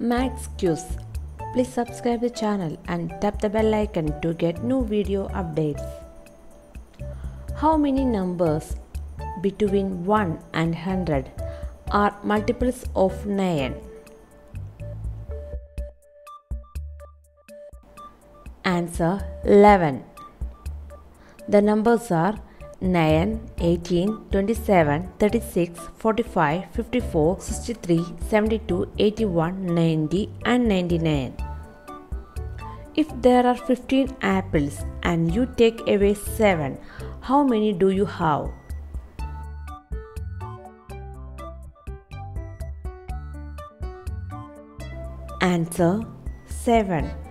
Maths Quiz. Please subscribe the channel and tap the bell icon to get new video updates. How many numbers between 1 and 100 are multiples of 9? Answer 11. The numbers are 9, 18, 27, 36, 45, 54, 63, 72, 81, 90, and 99. If there are 15 apples and you take away 7, how many do you have? Answer 7.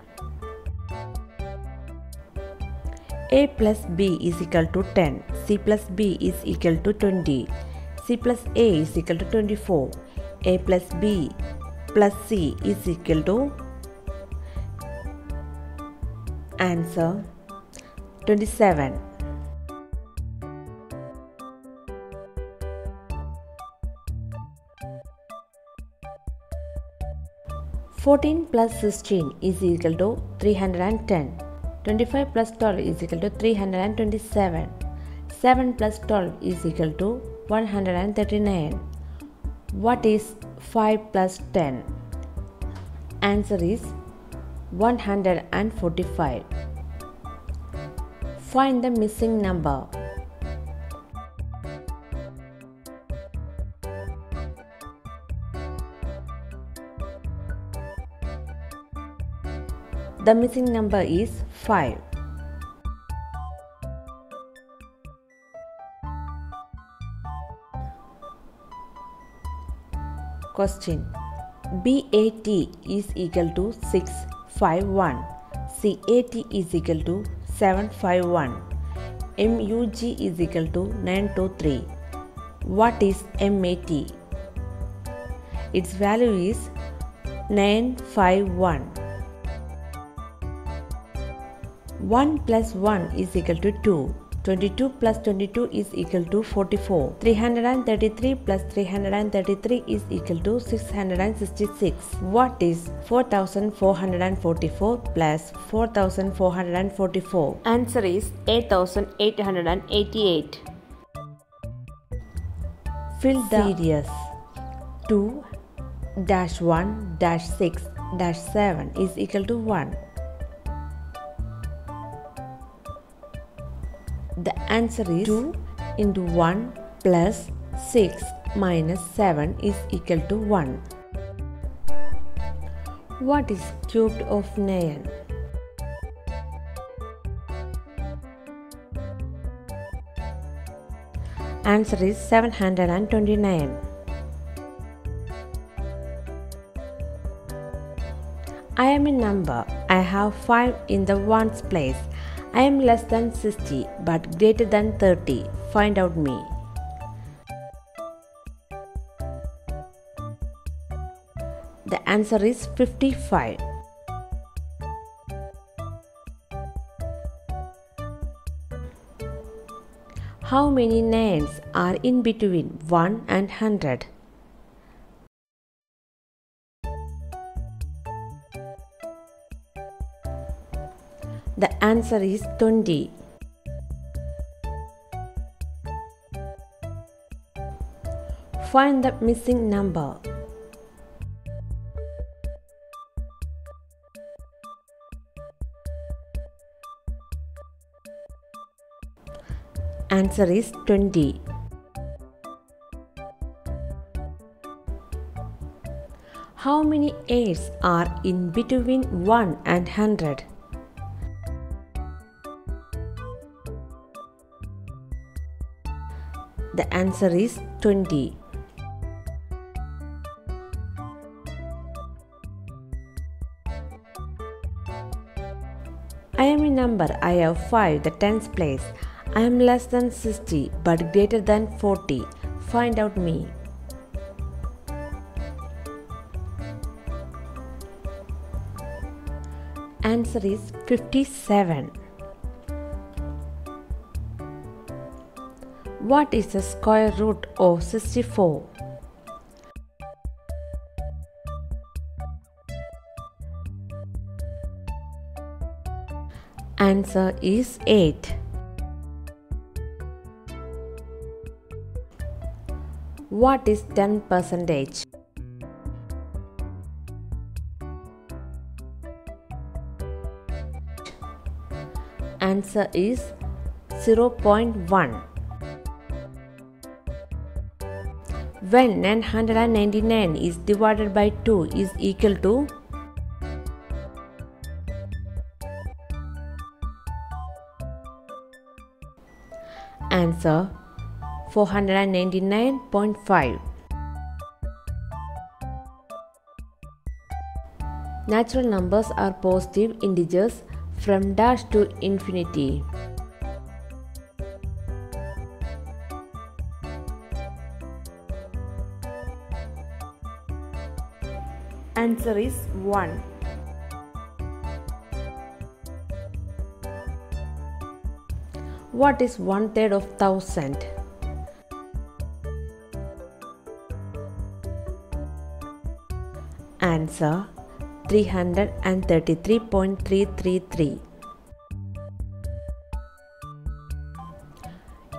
A plus B is equal to 10. C plus B is equal to 20. C plus A is equal to 24. A plus B plus C is equal to answer 27. Fourteen plus sixteen is equal to three hundred and ten. 25 plus 12 is equal to 327. 7 plus 12 is equal to 139. What is 5 plus 10? Answer is 145. Find the missing number. The missing number is 5. Question BAT is equal to 651. CAT is equal to 751. MUG is equal to 923. What is MAT? Its value is 951. 1 plus 1 is equal to 2. 22 plus 22 is equal to 44. 333 plus 333 is equal to 666. What is 4444 plus 4444? Answer is 8888. Fill the series 2 dash 1 dash 6 dash 7 is equal to 1. The answer is 2 into 1 plus 6 minus 7 is equal to 1. What is cubed of 9? Answer is 729. I am a number. I have 5 in the ones place. I am less than 60 but greater than 30. Find out me. The answer is 55. How many nines are in between 1 and 100? The answer is 20. Find the missing number. Answer is 20. How many 8s are in between 1 and 100? The answer is 20. I am a number. I have 5, the tens place. I am less than 60 but greater than 40. Find out me. Answer is 57. What is the square root of 64? Answer is 8. What is 10 percentage? Answer is 0.1. When 999 is divided by 2 is equal to Answer 499.5 Natural numbers are positive integers from dash to infinity. Answer is 1. What is one third of thousand? Answer 333.333.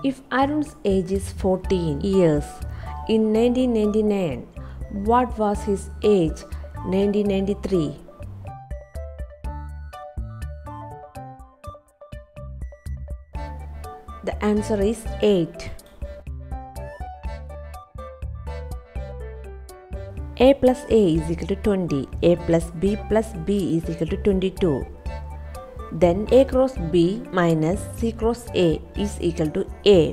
If Arun's age is 14 years in 1999, what was his age 1993? The answer is 8. a plus a is equal to 20. a plus b plus b is equal to 22. Then a cross b minus c cross a is equal to a.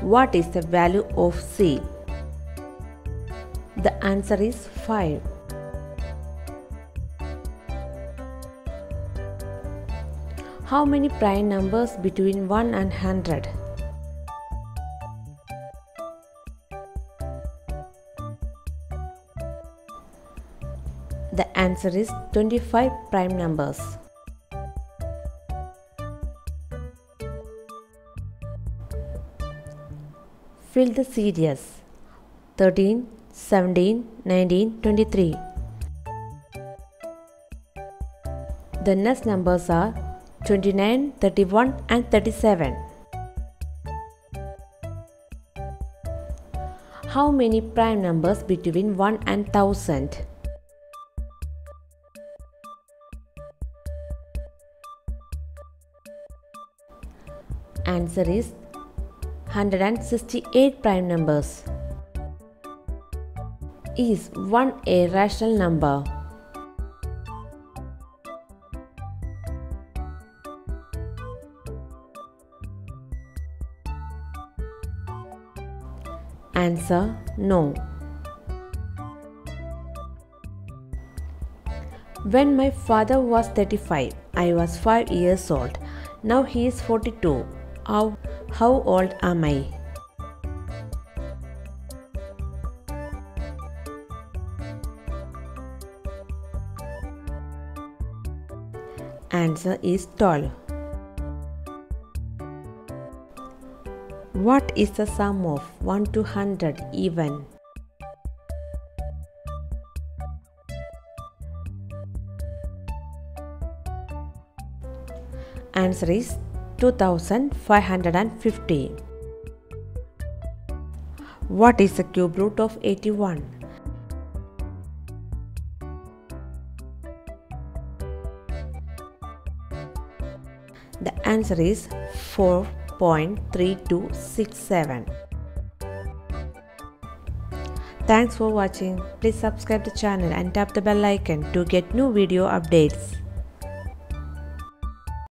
What is the value of c? The answer is 5. How many prime numbers between 1 and 100? The answer is 25 prime numbers. Fill the series 13, 17, 19, 23. The next numbers are 29, 31 and 37. How many prime numbers between 1 and 1000? Answer is 168 prime numbers. Is 1 a rational number? Answer No. When my father was 35, I was 5 years old. Now he is 42. How, how old am I? Answer is 12. What is the sum of 1 to 100 even? Answer is 2550. What is the cube root of 81? The answer is 4.3267. Thanks for watching. Please subscribe the channel and tap the bell icon to get new video updates.